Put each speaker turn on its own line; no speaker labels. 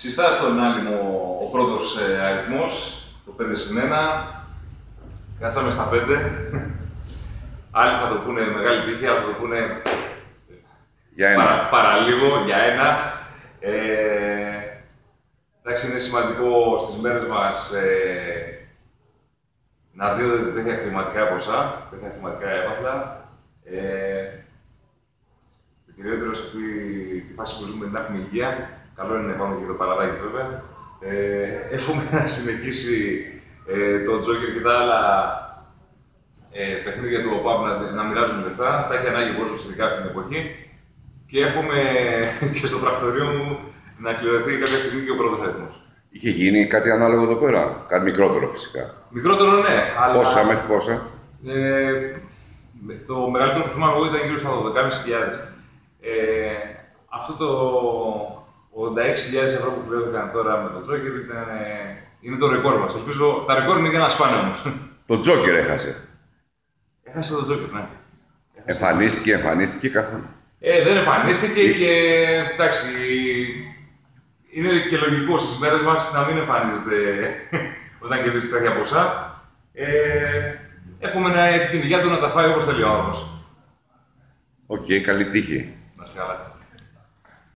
Συστά στον άλυμο ο πρώτος ε, αριθμός, το 5 συν 1. Κάτσαμε στα 5. Άλλοι θα το πούνε μεγάλη τύχη, άλλοι θα το πούνε
Για ένα.
παρα, παραλίγο, για ένα. Ε, εντάξει, είναι σημαντικό στις μέρες μας ε, να δίνονται τέτοια χρηματικά ποσά, τέτοια χρηματικά έμαθλα. Ε, το κυριότερο σε αυτή τη φάση που ζούμε είναι να έχουμε υγεία. Καλό είναι να πάμε και το παραδάκι βέβαια. Ε, εύχομαι να συνεχίσει ε, το Τζόκερ και τα άλλα ε, παιχνίδια του ΟΠΑΠ να, να μοιράζουν λεφτά. Τα έχει ανάγκη ο κόσμος ειδικά αυτή την εποχή. Και εύχομαι και στο πρακτορείο μου να κληρωθεί κάποια στιγμή και ο πρώτος αριθμός.
Είχε γίνει κάτι ανάλογο εδώ πέρα. Κάτι μικρότερο φυσικά.
Μικρότερο ναι, αλλά
Πόσα μέχρι πόσα;
ε, με- το μεγαλύτερο που θυμάμαι εγώ ήταν γύρω στα 12.500. Ε, αυτό το 86.000 ευρώ που πληρώθηκαν τώρα με το Τζόκερ ήταν, ε, είναι το ρεκόρ μας. Ελπίζω, τα ρεκόρ είναι για να σπάνε όμως.
Το Τζόκερ έχασε.
Έχασε το Τζόκερ, ναι. Έχασε το
Εμφανίστηκε, εμφανίστηκε καθόλου.
Ε, δεν εμφανίστηκε και εντάξει, είναι και λογικό στις μέρες μας να μην εμφανίζεται όταν κερδίσει τέτοια ποσά. Ε, εύχομαι να έχει την υγεία του να τα φάει όπως θέλει ο άνθρωπος.
Οκ, καλή τύχη.
Να είστε καλά.